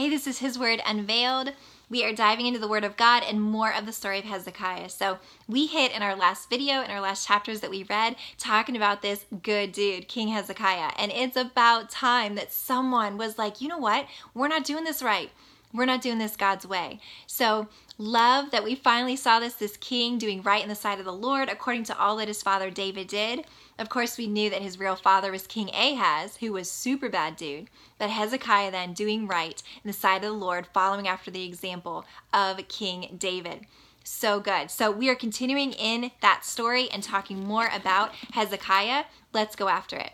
Hey, this is His Word Unveiled. We are diving into the Word of God and more of the story of Hezekiah. So, we hit in our last video, in our last chapters that we read, talking about this good dude, King Hezekiah. And it's about time that someone was like, you know what? We're not doing this right. We're not doing this God's way. So, love that we finally saw this, this king doing right in the sight of the Lord according to all that his father David did. Of course, we knew that his real father was King Ahaz, who was super bad dude. But Hezekiah then doing right in the sight of the Lord, following after the example of King David. So good. So we are continuing in that story and talking more about Hezekiah. Let's go after it.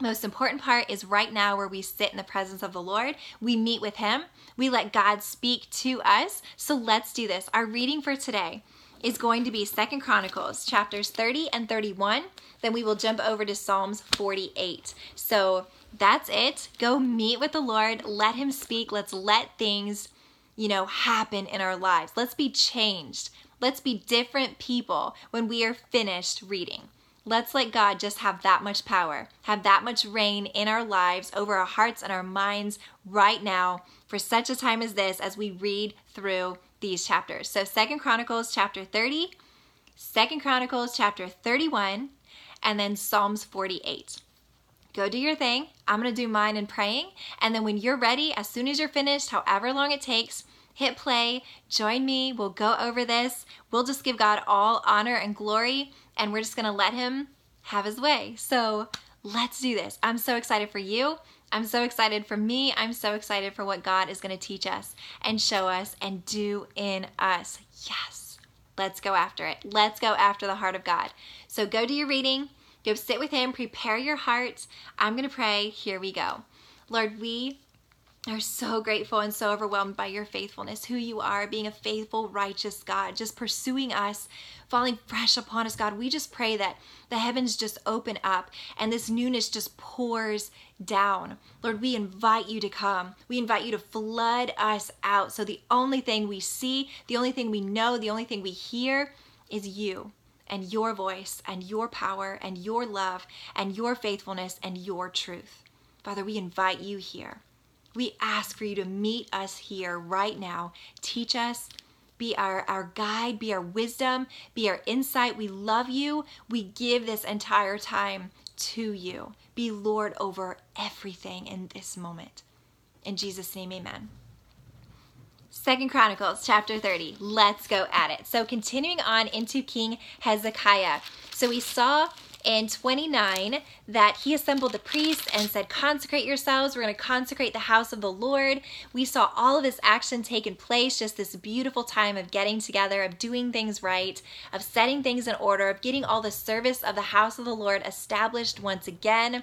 Most important part is right now where we sit in the presence of the Lord. We meet with Him. We let God speak to us. So let's do this. Our reading for today is going to be Second Chronicles chapters 30 and 31. Then we will jump over to Psalms 48. So that's it. Go meet with the Lord. Let him speak. Let's let things, you know, happen in our lives. Let's be changed. Let's be different people when we are finished reading. Let's let God just have that much power, have that much reign in our lives, over our hearts and our minds right now for such a time as this as we read through these chapters. So Second Chronicles chapter 30, Second Chronicles chapter 31, and then Psalms 48. Go do your thing. I'm going to do mine in praying. And then when you're ready, as soon as you're finished, however long it takes, hit play, join me. We'll go over this. We'll just give God all honor and glory, and we're just going to let Him have His way. So let's do this. I'm so excited for you. I'm so excited for me. I'm so excited for what God is going to teach us and show us and do in us. Yes. Let's go after it. Let's go after the heart of God. So go do your reading, go sit with Him, prepare your heart. I'm going to pray. Here we go. Lord, we are so grateful and so overwhelmed by your faithfulness, who you are, being a faithful, righteous God, just pursuing us, falling fresh upon us, God. We just pray that the heavens just open up and this newness just pours down. Lord, we invite you to come. We invite you to flood us out. So the only thing we see, the only thing we know, the only thing we hear is you and your voice and your power and your love and your faithfulness and your truth. Father, we invite you here. We ask for you to meet us here right now. Teach us, be our, our guide, be our wisdom, be our insight. We love you. We give this entire time to you. Be Lord over everything in this moment. In Jesus' name, amen. Second Chronicles chapter 30. Let's go at it. So continuing on into King Hezekiah. So we saw in 29 that he assembled the priests and said, Consecrate yourselves. We're going to consecrate the house of the Lord. We saw all of this action taking place, just this beautiful time of getting together, of doing things right, of setting things in order, of getting all the service of the house of the Lord established once again.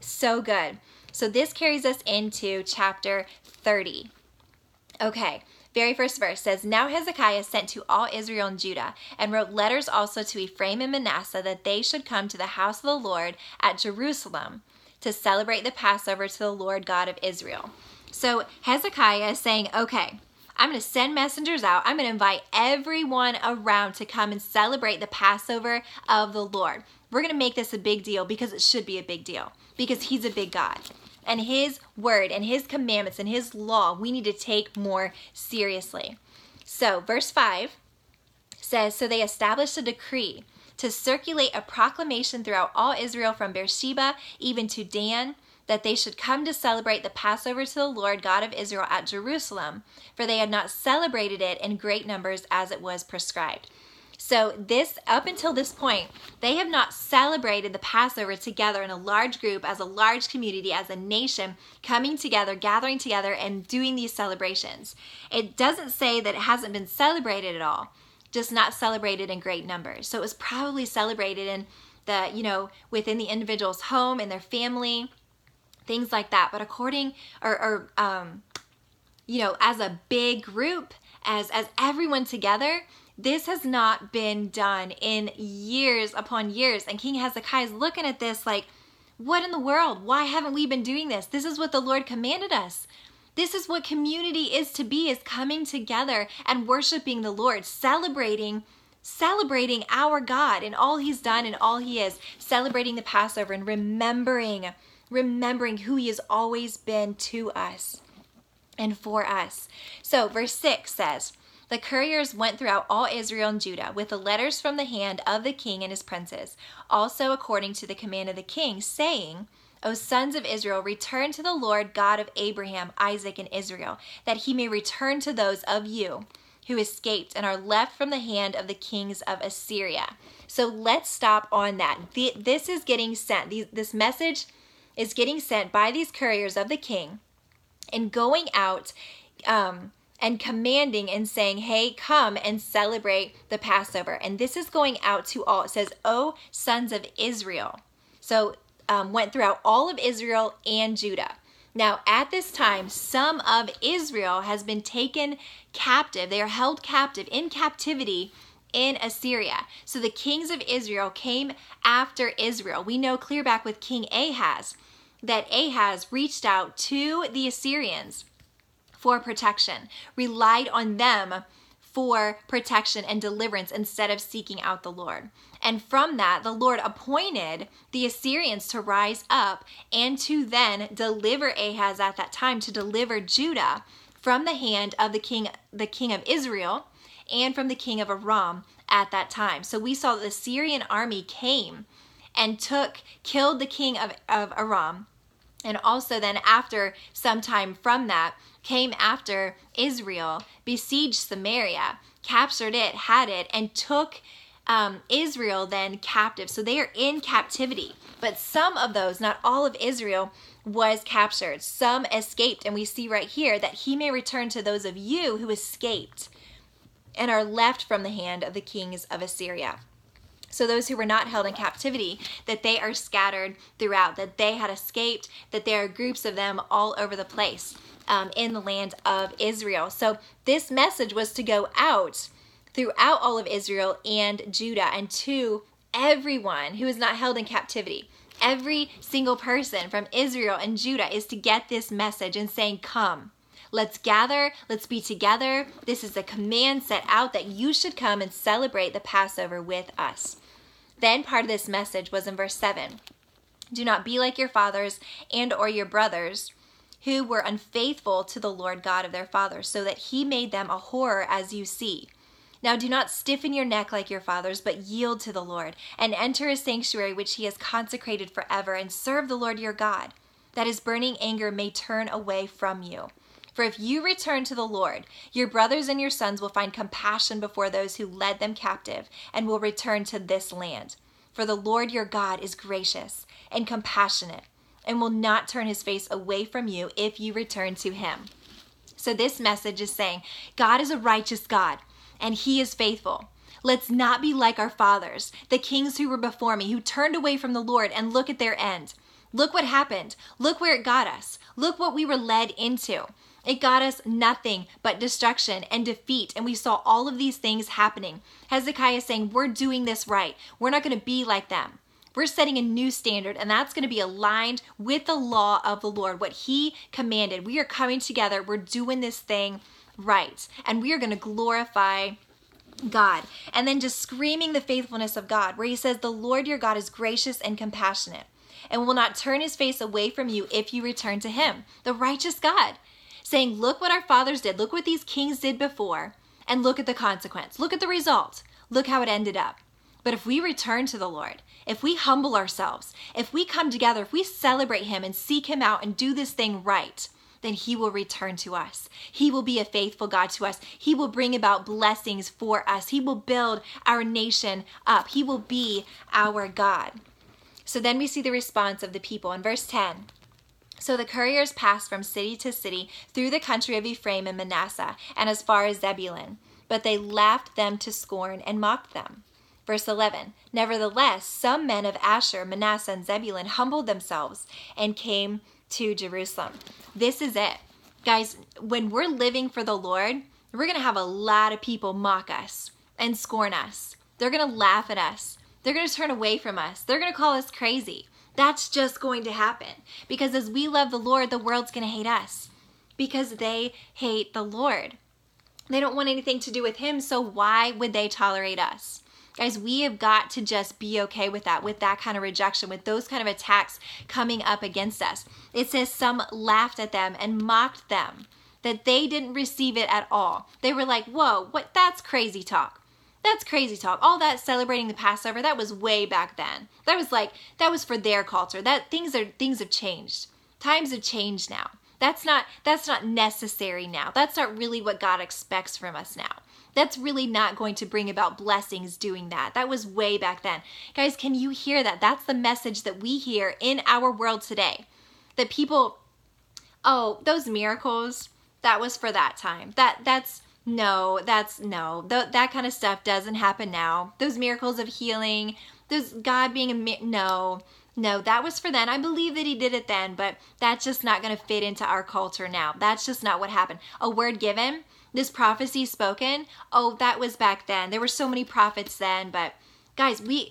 So good. So this carries us into chapter 30. Okay, very first verse says, Now Hezekiah sent to all Israel and Judah, and wrote letters also to Ephraim and Manasseh that they should come to the house of the Lord at Jerusalem to celebrate the Passover to the Lord God of Israel. So Hezekiah is saying, Okay, I'm going to send messengers out. I'm going to invite everyone around to come and celebrate the Passover of the Lord. We're going to make this a big deal because it should be a big deal because he's a big God and his word and his commandments and his law we need to take more seriously. So, verse 5 says So they established a decree to circulate a proclamation throughout all Israel from Beersheba even to Dan that they should come to celebrate the Passover to the Lord God of Israel at Jerusalem, for they had not celebrated it in great numbers as it was prescribed. So this up until this point, they have not celebrated the Passover together in a large group as a large community as a nation coming together, gathering together and doing these celebrations. It doesn't say that it hasn't been celebrated at all, just not celebrated in great numbers. So it was probably celebrated in the, you know, within the individual's home and their family, things like that. But according or, or um you know, as a big group, as as everyone together, this has not been done in years upon years. And King Hezekiah is looking at this like, what in the world? Why haven't we been doing this? This is what the Lord commanded us. This is what community is to be is coming together and worshiping the Lord, celebrating celebrating our God and all he's done and all he is, celebrating the Passover and remembering remembering who he has always been to us. and for us. So, verse 6 says, the couriers went throughout all Israel and Judah with the letters from the hand of the king and his princes, also according to the command of the king, saying, O sons of Israel, return to the Lord God of Abraham, Isaac, and Israel, that he may return to those of you who escaped and are left from the hand of the kings of Assyria. So let's stop on that. This is getting sent. This message is getting sent by these couriers of the king and going out. Um, and commanding and saying, Hey, come and celebrate the Passover. And this is going out to all. It says, Oh, sons of Israel. So um, went throughout all of Israel and Judah. Now, at this time, some of Israel has been taken captive. They are held captive in captivity in Assyria. So the kings of Israel came after Israel. We know clear back with King Ahaz that Ahaz reached out to the Assyrians for protection, relied on them for protection and deliverance instead of seeking out the Lord. And from that, the Lord appointed the Assyrians to rise up and to then deliver Ahaz at that time, to deliver Judah from the hand of the king, the king of Israel and from the king of Aram at that time. So we saw the Syrian army came and took, killed the king of, of Aram. And also then after some time from that, came after Israel, besieged Samaria, captured it, had it, and took um, Israel then captive. So they are in captivity. But some of those, not all of Israel, was captured. Some escaped. And we see right here that he may return to those of you who escaped and are left from the hand of the kings of Assyria. So those who were not held in captivity, that they are scattered throughout, that they had escaped, that there are groups of them all over the place um, in the land of Israel. So this message was to go out throughout all of Israel and Judah and to everyone who is not held in captivity. Every single person from Israel and Judah is to get this message and saying, Come. Let's gather, let's be together. This is a command set out that you should come and celebrate the Passover with us. Then part of this message was in verse 7. Do not be like your fathers and or your brothers who were unfaithful to the Lord God of their fathers, so that he made them a horror as you see. Now do not stiffen your neck like your fathers, but yield to the Lord, and enter his sanctuary which he has consecrated forever, and serve the Lord your God, that his burning anger may turn away from you. For if you return to the Lord, your brothers and your sons will find compassion before those who led them captive, and will return to this land. For the Lord your God is gracious and compassionate and will not turn his face away from you if you return to him. So, this message is saying God is a righteous God and he is faithful. Let's not be like our fathers, the kings who were before me, who turned away from the Lord, and look at their end. Look what happened. Look where it got us. Look what we were led into. It got us nothing but destruction and defeat, and we saw all of these things happening. Hezekiah is saying, We're doing this right. We're not going to be like them. We're setting a new standard, and that's going to be aligned with the law of the Lord, what He commanded. We are coming together, we're doing this thing right, and we are going to glorify God. And then just screaming the faithfulness of God, where He says, The Lord your God is gracious and compassionate, and will not turn His face away from you if you return to Him. The righteous God, saying, Look what our fathers did, look what these kings did before, and look at the consequence, look at the result, look how it ended up. But if we return to the Lord, if we humble ourselves, if we come together, if we celebrate Him and seek Him out and do this thing right, then He will return to us. He will be a faithful God to us. He will bring about blessings for us. He will build our nation up. He will be our God. So then we see the response of the people in verse 10. So the couriers passed from city to city through the country of Ephraim and Manasseh and as far as Zebulun, but they laughed them to scorn and mocked them. Verse 11 Nevertheless, some men of Asher, Manasseh, and Zebulun humbled themselves and came to Jerusalem. This is it. Guys, when we're living for the Lord, we're going to have a lot of people mock us and scorn us. They're going to laugh at us. They're going to turn away from us. They're going to call us crazy. That's just going to happen. Because as we love the Lord, the world's going to hate us because they hate the Lord. They don't want anything to do with Him, so why would they tolerate us? Guys, we have got to just be okay with that, with that kind of rejection, with those kind of attacks coming up against us. It says some laughed at them and mocked them. that they didn't receive it at all. They were like, whoa, what? That's crazy talk. That's crazy talk. All that celebrating the Passover, that was way back then. That was like, that was for their culture. That things are, things have changed. Times have changed now. That's not, that's not necessary now. That's not really what God expects from us now. That's really not going to bring about blessings doing that. That was way back then. Guys, can you hear that? That's the message that we hear in our world today. That people, oh, those miracles, that was for that time. That that's no, that's no. Th- that kind of stuff doesn't happen now. Those miracles of healing, those God being a mi- no. No, that was for then. I believe that he did it then, but that's just not going to fit into our culture now. That's just not what happened. A word given, this prophecy spoken, oh, that was back then. There were so many prophets then, but guys, we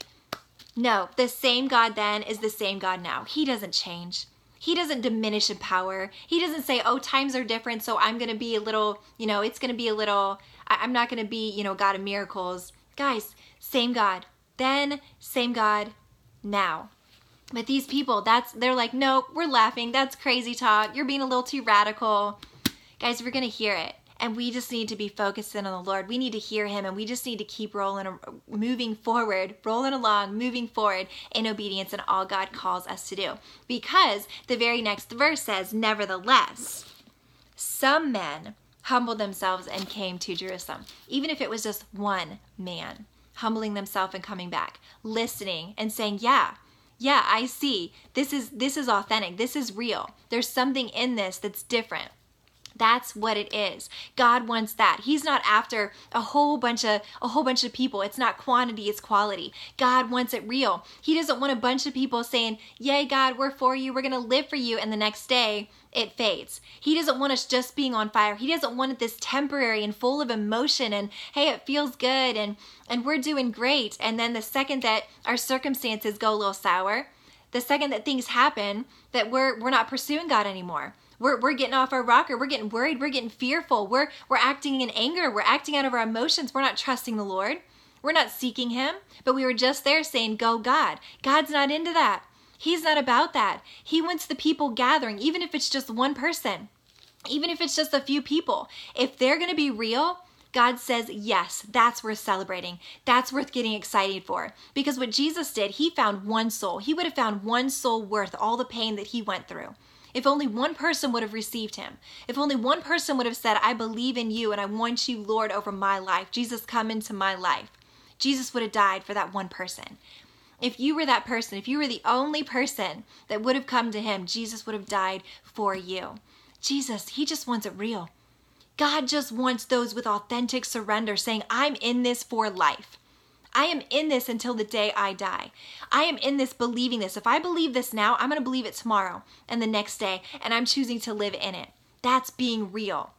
no, the same God then is the same God now. He doesn't change. He doesn't diminish in power. He doesn't say, oh, times are different, so I'm going to be a little, you know, it's going to be a little, I- am not going to be, you know, God of miracles. Guys, same God. Then, same God now. But these people, that's, they're like, nope, we're laughing. That's crazy talk. You're being a little too radical. Guys, we're going to hear it and we just need to be focused in on the Lord. We need to hear Him, and we just need to keep rolling, uh, moving forward, rolling along, moving forward in obedience in all God calls us to do. Because the very next verse says, Nevertheless, some men humbled themselves and came to Jerusalem, even if it was just one man humbling themselves and coming back, listening and saying, Yeah, yeah, I see. This is this is authentic. This is real. There's something in this that's different. That's what it is. God wants that. He's not after a whole bunch of a whole bunch of people. It's not quantity, it's quality. God wants it real. He doesn't want a bunch of people saying, "Yay, God, we're for you. We're going to live for you." And the next day, it fades. He doesn't want us just being on fire. He doesn't want it this temporary and full of emotion and hey, it feels good and and we're doing great. And then the second that our circumstances go a little sour, the second that things happen that we're we're not pursuing God anymore we're, we're getting off our rocker. We're getting worried. We're getting fearful. We're, we're acting in anger. We're acting out of our emotions. We're not trusting the Lord. We're not seeking Him. But we were just there saying, Go, God. God's not into that. He's not about that. He wants the people gathering, even if it's just one person, even if it's just a few people. If they're going to be real, God says, yes, that's worth celebrating. That's worth getting excited for. Because what Jesus did, he found one soul. He would have found one soul worth all the pain that he went through. If only one person would have received him, if only one person would have said, I believe in you and I want you, Lord, over my life, Jesus, come into my life, Jesus would have died for that one person. If you were that person, if you were the only person that would have come to him, Jesus would have died for you. Jesus, he just wants it real. God just wants those with authentic surrender saying, I'm in this for life. I am in this until the day I die. I am in this believing this. If I believe this now, I'm going to believe it tomorrow and the next day, and I'm choosing to live in it. That's being real.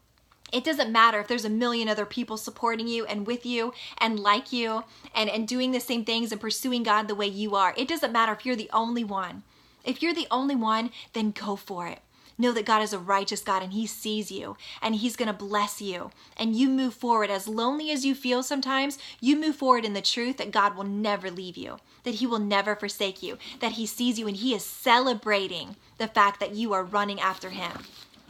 It doesn't matter if there's a million other people supporting you and with you and like you and, and doing the same things and pursuing God the way you are. It doesn't matter if you're the only one. If you're the only one, then go for it. Know that God is a righteous God and He sees you and He's going to bless you. And you move forward as lonely as you feel sometimes, you move forward in the truth that God will never leave you, that He will never forsake you, that He sees you and He is celebrating the fact that you are running after Him.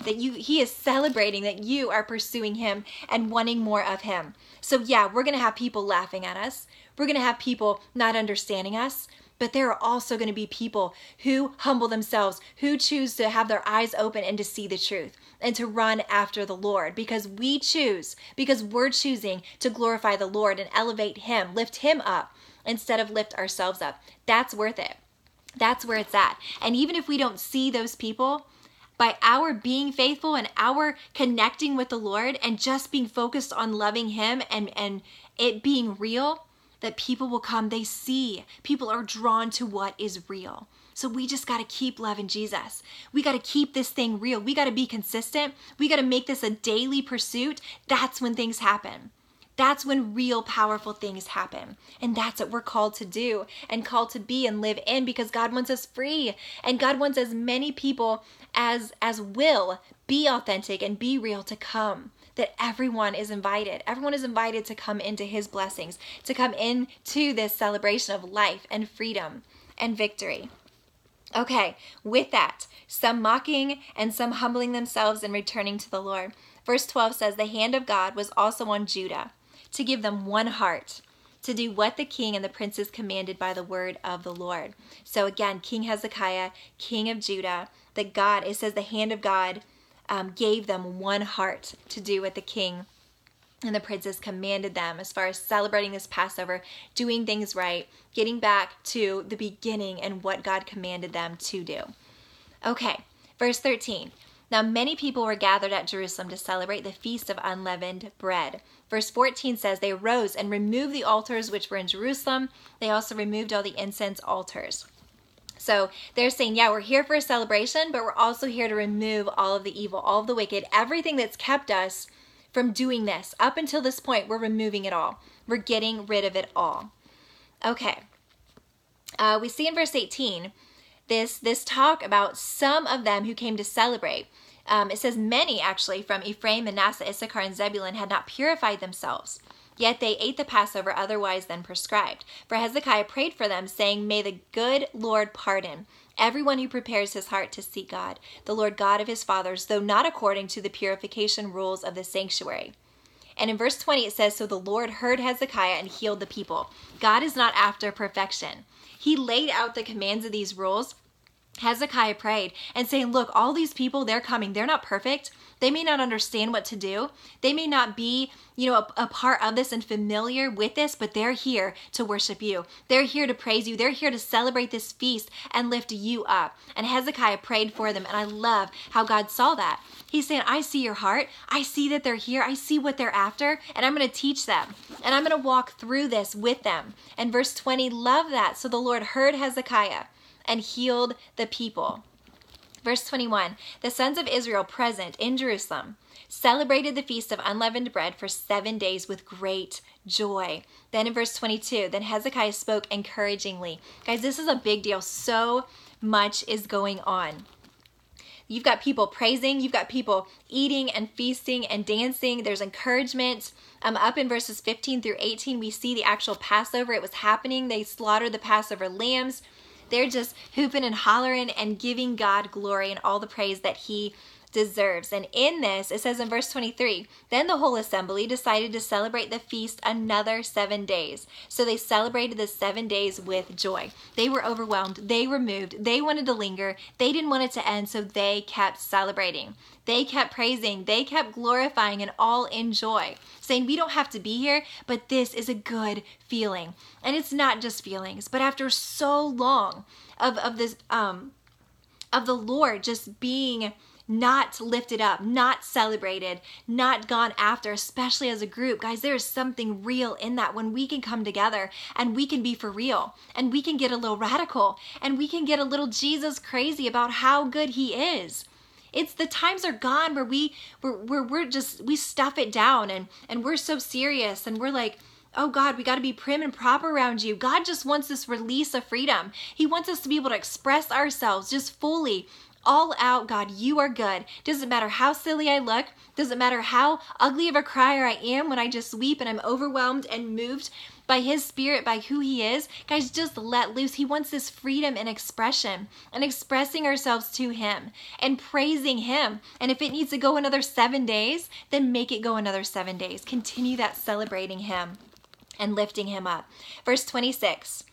That you he is celebrating that you are pursuing him and wanting more of him. So yeah, we're going to have people laughing at us. We're going to have people not understanding us. But there are also going to be people who humble themselves, who choose to have their eyes open and to see the truth and to run after the Lord because we choose, because we're choosing to glorify the Lord and elevate Him, lift Him up instead of lift ourselves up. That's worth it. That's where it's at. And even if we don't see those people, by our being faithful and our connecting with the Lord and just being focused on loving Him and, and it being real, that people will come. They see people are drawn to what is real. So we just got to keep loving Jesus. We got to keep this thing real. We got to be consistent. We got to make this a daily pursuit. That's when things happen. That's when real powerful things happen. And that's what we're called to do and called to be and live in because God wants us free. And God wants as many people as as will be authentic and be real to come that everyone is invited. Everyone is invited to come into his blessings, to come into this celebration of life and freedom and victory. Okay, with that, some mocking and some humbling themselves and returning to the Lord. Verse 12 says, The hand of God was also on Judah to give them one heart to do what the king and the princes commanded by the word of the Lord. So again, King Hezekiah, king of Judah, that God, it says the hand of God um, gave them one heart to do what the king and the princes commanded them as far as celebrating this Passover, doing things right, getting back to the beginning and what God commanded them to do. Okay, verse 13. Now, many people were gathered at Jerusalem to celebrate the feast of unleavened bread. Verse 14 says, They rose and removed the altars which were in Jerusalem. They also removed all the incense altars. So they're saying, yeah, we're here for a celebration, but we're also here to remove all of the evil, all of the wicked, everything that's kept us from doing this. Up until this point, we're removing it all. We're getting rid of it all. Okay. Uh, we see in verse 18 this this talk about some of them who came to celebrate. Um, it says many actually from Ephraim, Manasseh, Issachar, and Zebulun had not purified themselves. Yet they ate the Passover otherwise than prescribed. For Hezekiah prayed for them, saying, May the good Lord pardon everyone who prepares his heart to seek God, the Lord God of his fathers, though not according to the purification rules of the sanctuary. And in verse 20 it says, So the Lord heard Hezekiah and healed the people. God is not after perfection. He laid out the commands of these rules Hezekiah prayed and saying, Look, all these people, they're coming. They're not perfect. They may not understand what to do. They may not be, you know, a, a, part of this and familiar with this, but they're here to worship you. They're here to praise you. They're here to celebrate this feast and lift you up. And Hezekiah prayed for them. And I love how God saw that. He's saying, I see your heart. I see that they're here. I see what they're after. And I'm going to teach them. And I'm going to walk through this with them. And verse 20, love that. So the Lord heard Hezekiah and healed the people. Verse 21 The sons of Israel present in Jerusalem celebrated the feast of unleavened bread for seven days with great joy. Then in verse 22, then Hezekiah spoke encouragingly. Guys, this is a big deal. So much is going on. You've got people praising, you've got people eating and feasting and dancing. There's encouragement. Um, up in verses 15 through 18, we see the actual Passover. It was happening. They slaughtered the Passover lambs. They're just hooping and hollering and giving God glory and all the praise that He deserves. And in this, it says in verse 23 Then the whole assembly decided to celebrate the feast another seven days. So they celebrated the seven days with joy. They were overwhelmed. They were moved. They wanted to linger. They didn't want it to end. So they kept celebrating. They kept praising. They kept glorifying and all in joy, saying, We don't have to be here, but this is a good feeling. And it's not just feelings, but after so long of, of this, um, of the Lord just being not lifted up, not celebrated, not gone after, especially as a group. Guys, there is something real in that when we can come together and we can be for real and we can get a little radical and we can get a little Jesus crazy about how good he is. It's the times are gone where we we're, we're, we're just we stuff it down and and we're so serious and we're like Oh God, we got to be prim and proper around you. God just wants this release of freedom. He wants us to be able to express ourselves just fully all out, God, you are good. Doesn't matter how silly I look, doesn't matter how ugly of a crier I am when I just weep and I'm overwhelmed and moved by His Spirit, by who He is. Guys, just let loose. He wants this freedom and expression and expressing ourselves to Him and praising Him. And if it needs to go another seven days, then make it go another seven days. Continue that celebrating Him and lifting Him up. Verse 26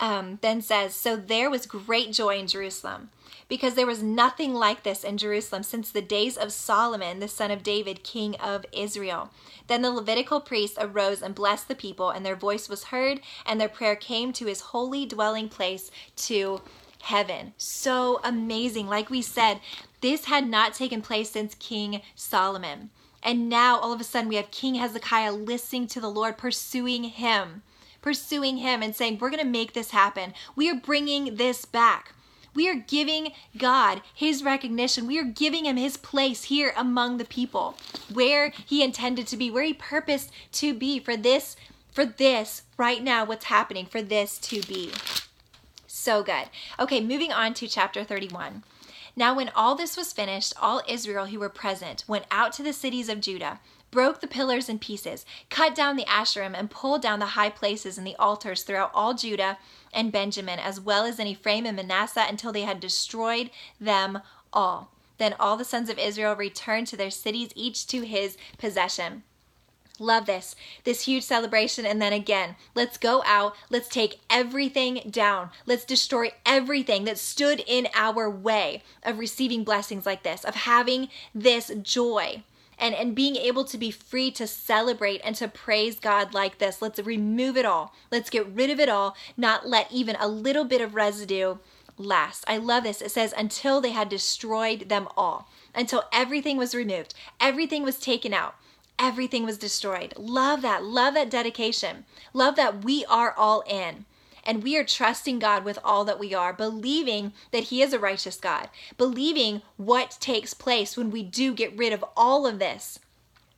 um, then says, So there was great joy in Jerusalem because there was nothing like this in Jerusalem since the days of Solomon, the son of David, king of Israel. Then the Levitical priests arose and blessed the people, and their voice was heard, and their prayer came to his holy dwelling place to heaven. So amazing. Like we said, this had not taken place since King Solomon. And now all of a sudden we have King Hezekiah listening to the Lord, pursuing him, pursuing him, and saying, We're going to make this happen. We are bringing this back. We are giving God his recognition. We are giving him his place here among the people where he intended to be, where he purposed to be for this, for this right now, what's happening, for this to be. So good. Okay, moving on to chapter 31. Now, when all this was finished, all Israel who were present went out to the cities of Judah broke the pillars in pieces, cut down the Asherim, and pulled down the high places and the altars throughout all Judah and Benjamin, as well as in Ephraim and Manasseh, until they had destroyed them all. Then all the sons of Israel returned to their cities, each to his possession. Love this. This huge celebration. And then again, let's go out. Let's take everything down. Let's destroy everything that stood in our way of receiving blessings like this, of having this joy. And, and being able to be free to celebrate and to praise God like this. Let's remove it all. Let's get rid of it all, not let even a little bit of residue last. I love this. It says, until they had destroyed them all, until everything was removed, everything was taken out everything was destroyed. Love that. Love that dedication. Love that we are all in. And we are trusting God with all that we are, believing that He is a righteous God, believing what takes place when we do get rid of all of this.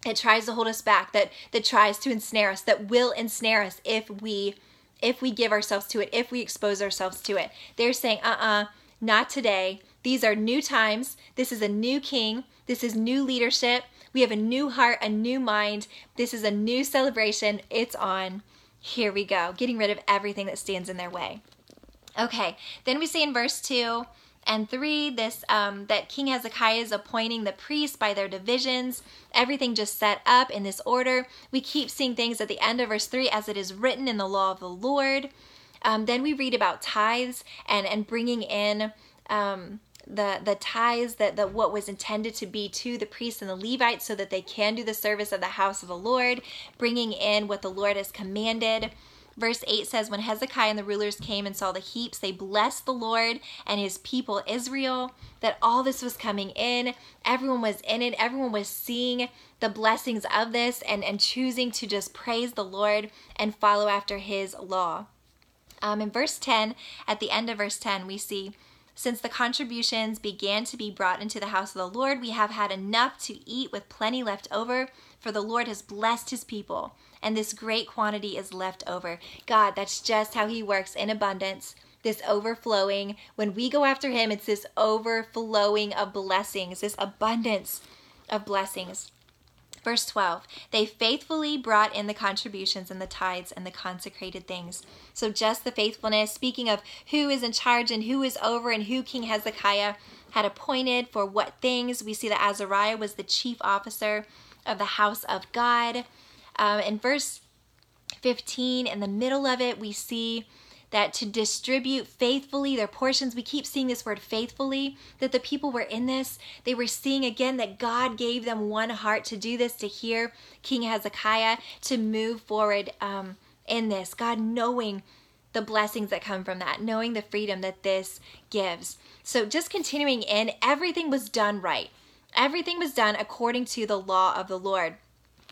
It tries to hold us back, that, that tries to ensnare us, that will ensnare us if we if we give ourselves to it, if we expose ourselves to it. They're saying, uh uh-uh, uh, not today. These are new times. This is a new king. This is new leadership. We have a new heart, a new mind. This is a new celebration. It's on. Here we go. Getting rid of everything that stands in their way. Okay, then we see in verse 2 and 3 this um, that King Hezekiah is appointing the priests by their divisions. Everything just set up in this order. We keep seeing things at the end of verse 3 as it is written in the law of the Lord. Um, then we read about tithes and, and bringing in um, the the tithes that, that what was intended to be to the priests and the Levites so that they can do the service of the house of the Lord, bringing in what the Lord has commanded. Verse 8 says, When Hezekiah and the rulers came and saw the heaps, they blessed the Lord and his people Israel, that all this was coming in. Everyone was in it. Everyone was seeing the blessings of this and, and choosing to just praise the Lord and follow after his law. Um, in verse 10, at the end of verse 10, we see since the contributions began to be brought into the house of the Lord, we have had enough to eat with plenty left over, for the Lord has blessed his people, and this great quantity is left over. God, that's just how he works in abundance. This overflowing. When we go after him, it's this overflowing of blessings, this abundance of blessings. Verse 12, they faithfully brought in the contributions and the tithes and the consecrated things. So, just the faithfulness, speaking of who is in charge and who is over and who King Hezekiah had appointed for what things, we see that Azariah was the chief officer of the house of God. Um, in verse 15, in the middle of it, we see that to distribute faithfully their portions, we keep seeing this word faithfully, that the people were in this. They were seeing again that God gave them one heart to do this, to hear King Hezekiah, to move forward um, in this. God knowing the blessings that come from that, knowing the freedom that this gives. So just continuing in, everything was done right. Everything was done according to the law of the Lord.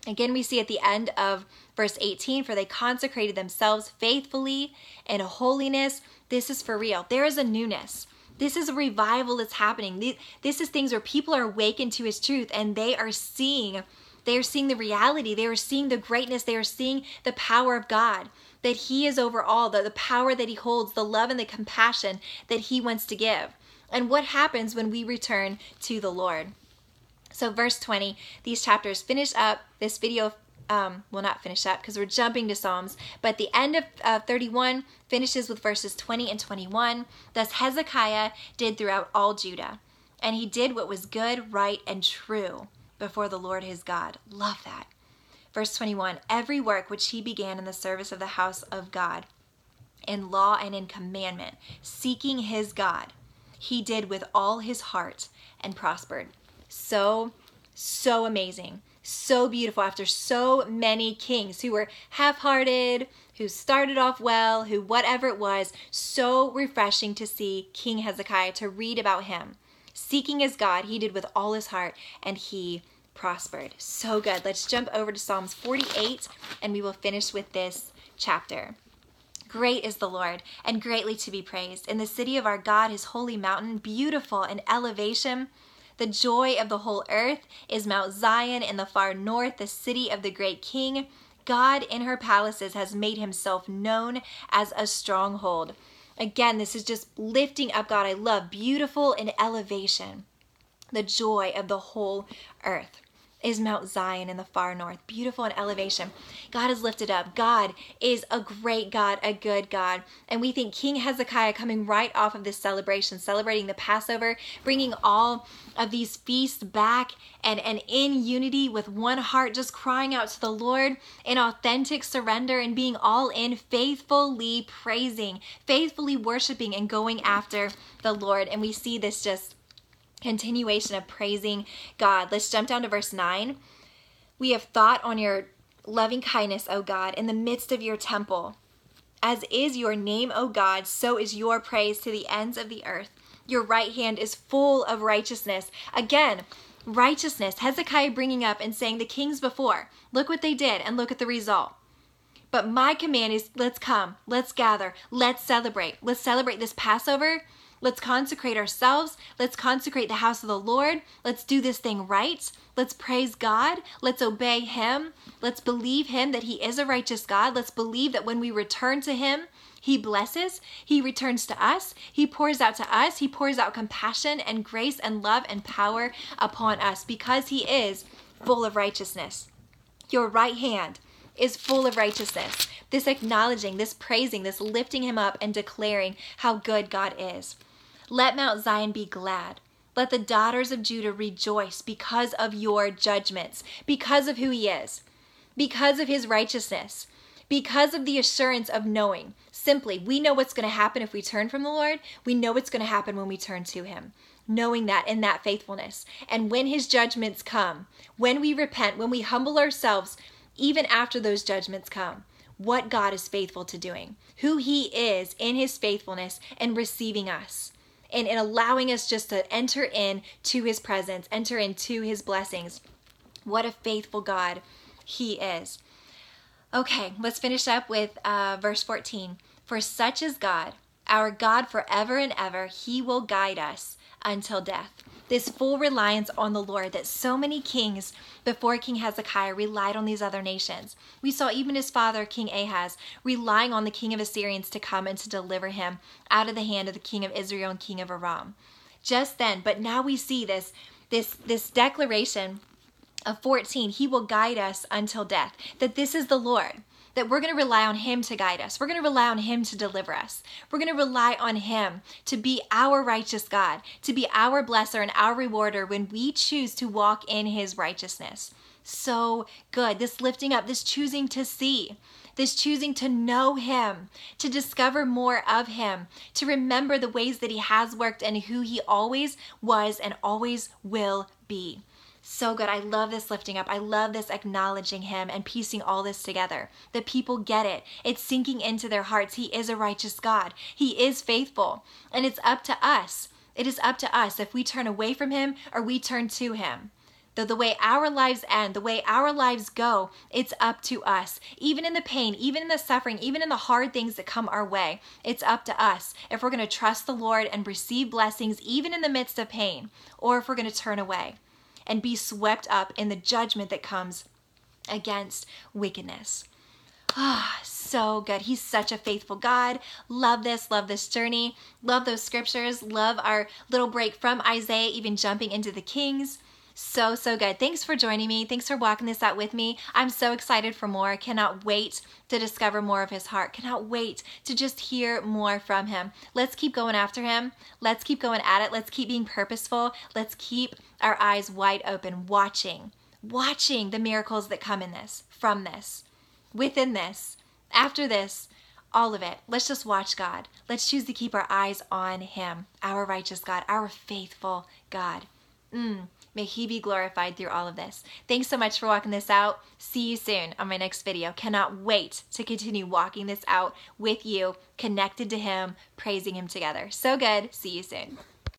Again, we see at the end of verse 18, for they consecrated themselves faithfully in holiness. This is for real. There is a newness. This is a revival that's happening. This is things where people are awakened to his truth and they are seeing they are seeing the reality. They are seeing the greatness. They are seeing the power of God, that He is over all, the, the power that He holds, the love and the compassion that He wants to give. And what happens when we return to the Lord? So, verse 20, these chapters finish up. This video um, will not finish up because we're jumping to Psalms, but the end of uh, 31 finishes with verses 20 and 21. Thus Hezekiah did throughout all Judah, and he did what was good, right, and true before the Lord his God. Love that. Verse 21 Every work which he began in the service of the house of God, in law and in commandment, seeking his God, he did with all his heart and prospered so, so amazing. So beautiful after so many kings who were half hearted, who started off well, who whatever it was. So refreshing to see King Hezekiah, to read about him. Seeking his God, he did with all his heart, and he prospered. So good. Let's jump over to Psalms 48 and we will finish with this chapter. Great is the Lord, and greatly to be praised. In the city of our God, his holy mountain, beautiful in elevation the joy of the whole earth is Mount Zion in the far north, the city of the great king. God in her palaces has made himself known as a stronghold. Again, this is just lifting up God. I love beautiful in elevation, the joy of the whole earth. Is Mount Zion in the far north, beautiful in elevation. God is lifted up. God is a great God, a good God. And we think King Hezekiah coming right off of this celebration, celebrating the Passover, bringing all of these feasts back and, and in unity with one heart, just crying out to the Lord in authentic surrender and being all in, faithfully praising, faithfully worshiping, and going after the Lord. And we see this just continuation of praising God. Let's jump down to verse 9. We have thought on your loving kindness, O God, in the midst of your temple. As is your name, O God, so is your praise to the ends of the earth. Your right hand is full of righteousness. Again, righteousness. Hezekiah bringing up and saying the kings before, look what they did and look at the result. But my command is let's come, let's gather, let's celebrate. Let's celebrate this Passover Let's consecrate ourselves. Let's consecrate the house of the Lord. Let's do this thing right. Let's praise God. Let's obey Him. Let's believe Him that He is a righteous God. Let's believe that when we return to Him, He blesses. He returns to us. He pours out to us. He pours out compassion and grace and love and power upon us because He is full of righteousness. Your right hand is full of righteousness. This acknowledging, this praising, this lifting Him up and declaring how good God is. Let Mount Zion be glad. Let the daughters of Judah rejoice because of your judgments, because of who he is, because of his righteousness, because of the assurance of knowing. Simply, we know what's going to happen if we turn from the Lord. We know what's going to happen when we turn to him. Knowing that in that faithfulness. And when his judgments come, when we repent, when we humble ourselves, even after those judgments come, what God is faithful to doing, who he is in his faithfulness and receiving us and in allowing us just to enter in to his presence, enter into his blessings. What a faithful God he is. Okay, let's finish up with uh, verse 14. For such is God, our God forever and ever, he will guide us until death this full reliance on the Lord that so many kings before King Hezekiah relied on these other nations. We saw even his father, King Ahaz, relying on the king of Assyrians to come and to deliver him out of the hand of the king of Israel and king of Aram. Just then, but now we see this this this declaration of 14, he will guide us until death. That this is the Lord that we're going to rely on Him to guide us. We're going to rely on Him to deliver us. We're going to rely on Him to be our righteous God, to be our blesser and our rewarder when we choose to walk in His righteousness. So good. This lifting up, this choosing to see this choosing to know Him, to discover more of Him, to remember the ways that He has worked and who He always was and always will be. So good. I love this lifting up. I love this acknowledging Him and piecing all this together. The people get it. It's sinking into their hearts. He is a righteous God, He is faithful. And it's up to us. It is up to us if we turn away from Him or we turn to Him. Though the way our lives end, the way our lives go, it's up to us. Even in the pain, even in the suffering, even in the hard things that come our way, it's up to us if we're going to trust the Lord and receive blessings even in the midst of pain, or if we're going to turn away and be swept up in the judgment that comes against wickedness. Ah, oh, so good. He's such a faithful God. Love this, love this journey. Love those scriptures. Love our little break from Isaiah, even jumping into the Kings. So, so good. Thanks for joining me. Thanks for walking this out with me. I'm so excited for more. Cannot wait to discover more of his heart. Cannot wait to just hear more from him. Let's keep going after him. Let's keep going at it. Let's keep being purposeful. Let's keep our eyes wide open, watching, watching the miracles that come in this, from this, within this, after this all of it. Let's just watch God. Let's choose to keep our eyes on Him, our righteous God, our faithful God. Mm. May He be glorified through all of this. Thanks so much for walking this out. See you soon on my next video. Cannot wait to continue walking this out with you, connected to Him, praising Him together. So good. See you soon.